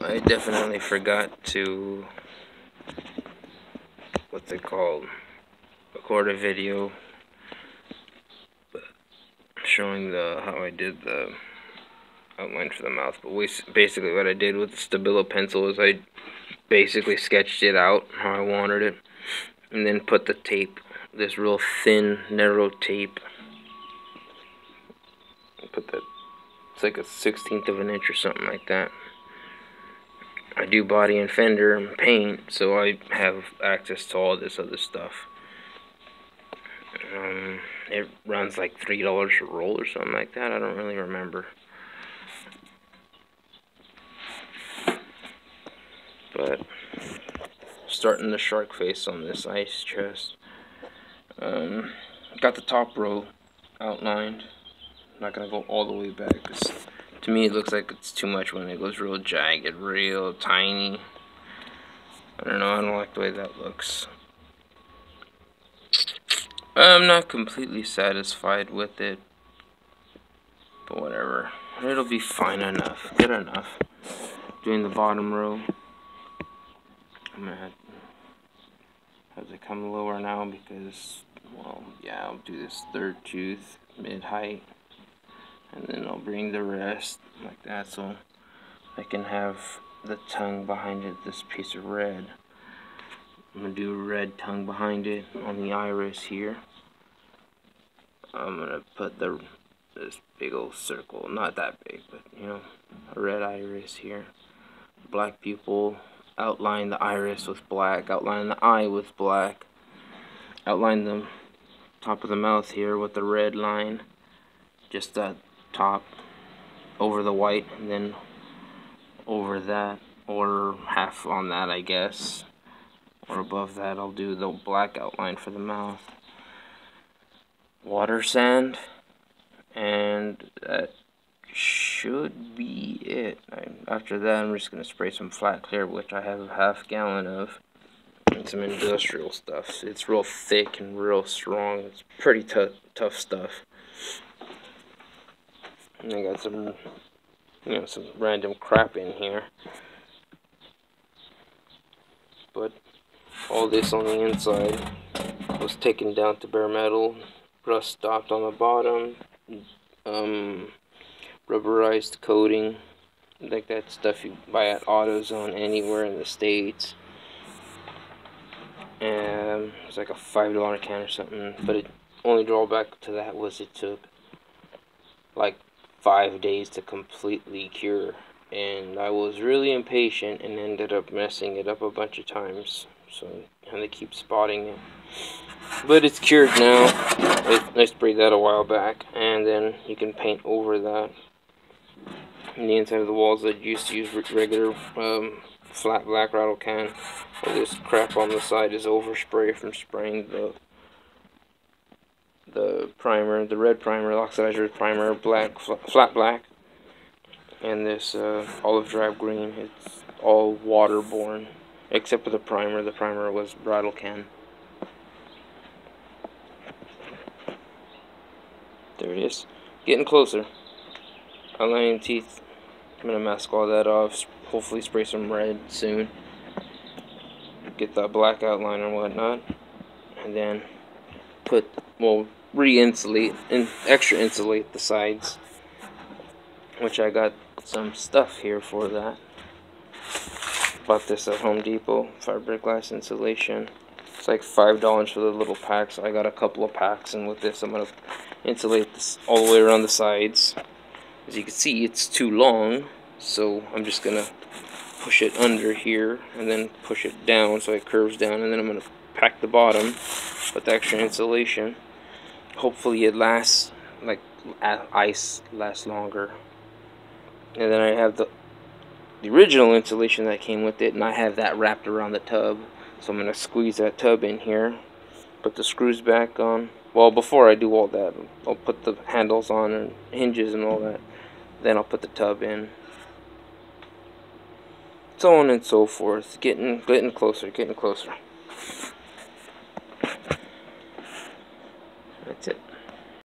I definitely forgot to what's it called record a video showing the how I did the outline for the mouth. But basically what I did with the Stabilo pencil is I basically sketched it out how I wanted it and then put the tape this real thin narrow tape. Put that it's like a 16th of an inch or something like that I do body and fender and paint, so I have access to all this other stuff. Um, it runs like three dollars a roll or something like that. I don't really remember. But starting the shark face on this ice chest. Um, got the top row outlined. I'm not gonna go all the way back to me, it looks like it's too much when it goes real jagged, real tiny. I don't know, I don't like the way that looks. I'm not completely satisfied with it. But whatever. It'll be fine enough. Good enough. Doing the bottom row. I'm gonna have, to come lower now because, well, yeah, I'll do this third tooth, mid-height and then I'll bring the rest like that so I can have the tongue behind it this piece of red. I'm gonna do a red tongue behind it on the iris here. I'm gonna put the this big old circle not that big but you know a red iris here. Black pupil outline the iris with black outline the eye with black outline the top of the mouth here with the red line. Just that top over the white and then over that or half on that I guess. Or above that I'll do the black outline for the mouth. Water sand and that should be it. After that I'm just gonna spray some flat clear which I have a half gallon of and some industrial stuff. It's real thick and real strong. It's pretty tough stuff. and I got some, you know, some random crap in here. But all this on the inside was taken down to bare metal, rust stopped on the bottom, um, rubberized coating, like that stuff you buy at AutoZone anywhere in the States. And it's like a $5 can or something, but it only drawback to that was it took like five days to completely cure. And I was really impatient and ended up messing it up a bunch of times. So I had to keep spotting it. But it's cured now. I, sprayed that a while back. And then you can paint over that. And the inside of the walls I used to use regular um, flat black rattle can. All this crap on the side is overspray from spraying the the primer, the red primer, the oxidizer primer, black, flat black, and this uh, olive drab green. It's all waterborne, except for the primer. The primer was rattle can. There it is. Getting closer. Aligning teeth. I'm going to mask all that off. Hopefully spray some red soon. Get that black outline and whatnot. And then put, well, re-insulate and extra insulate the sides which I got some stuff here for that. Bought this at Home Depot fiberglass insulation. It's like five dollars for the little pack so I got a couple of packs and with this I'm gonna insulate this all the way around the sides. As you can see it's too long so I'm just gonna push it under here and then push it down so it curves down and then I'm gonna pack the bottom with extra insulation hopefully it lasts like ice lasts longer. And then I have the the original insulation that came with it and I have that wrapped around the tub. So I'm gonna squeeze that tub in here put the screws back on. Well before I do all that I'll put the handles on and hinges and all that. Then I'll put the tub in. So on and so forth. Getting getting closer getting closer